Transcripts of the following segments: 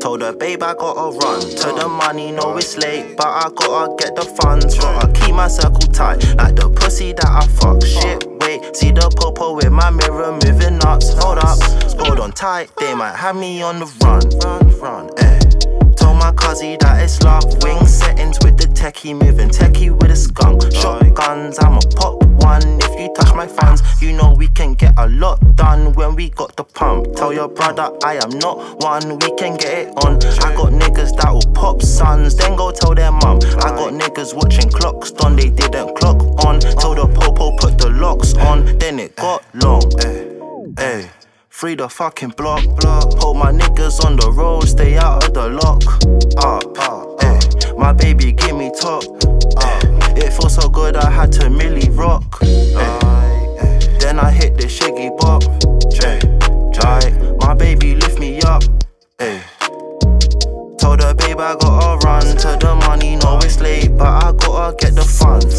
Told her, babe, I gotta run to the money. Know it's late, but I gotta get the funds. Gotta keep my circle tight, like the pussy that I fuck. Shit, wait, see the popo with my mirror moving nuts. Hold up, hold on tight, they might have me on the run. Run, run, cuzzy that it's love. Wing settings with the techie moving, techie with a skunk. Shotguns, I'm a pop one. If you touch my fans, you know we can get a lot done when we got the pump. Tell your brother I am not one, we can get it on. I got niggas that will pop sons, then go tell their mum. I got niggas watching clocks done, they didn't clock on. Told the popo put the locks on, then it got long. Free the fucking block, block. Hold my niggas on the road, stay out of the lock. Up, eh. My baby give me top. It feels so good, I had to milli rock. Eh. Then I hit the shaggy bop. Eh. My baby lift me up. Eh. Told her, babe, I gotta run to the money. Know it's late, but I gotta get the funds.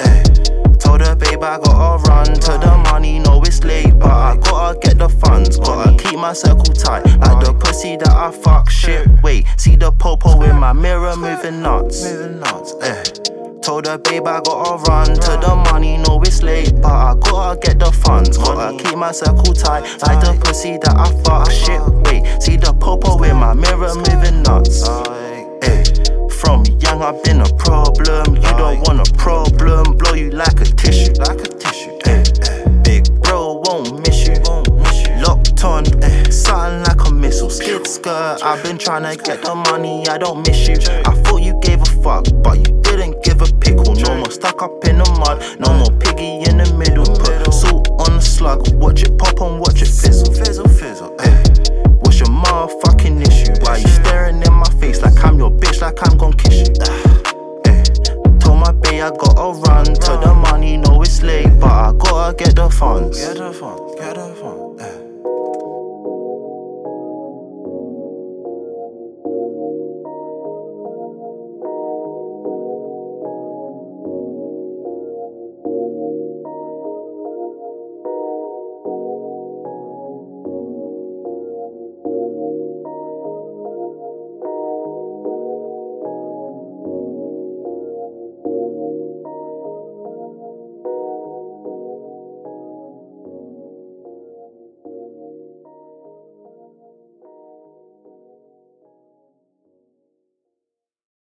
Eh. Told her, babe, I gotta run to the money. Know it's late, but I gotta get the funds. Gotta keep my circle tight, like the pussy that I fuck. Shit, wait, see the popo in my mirror moving nuts. Moving nuts, eh. Told her, babe, I gotta run to the money. no, it's late, but I gotta get the funds. Gotta keep my circle tight, like the pussy that I fuck. Shit, wait, see the popo in my mirror moving nuts. Eh. From young, I've been a problem. I've been trying to get the money. I don't miss you. I thought you gave a fuck, but you didn't give a pickle. No more stuck up in the mud. No more piggy in the middle. Put salt on the slug. Watch it pop and watch it fizzle. Fizzle, fizzle. Eh. What's your motherfucking issue? Why you staring in my face like I'm your bitch, like I'm gon' kiss you? Eh. Told my bae I gotta run to the money, know it's late, but I gotta get the funds. Get the funds, get the funds.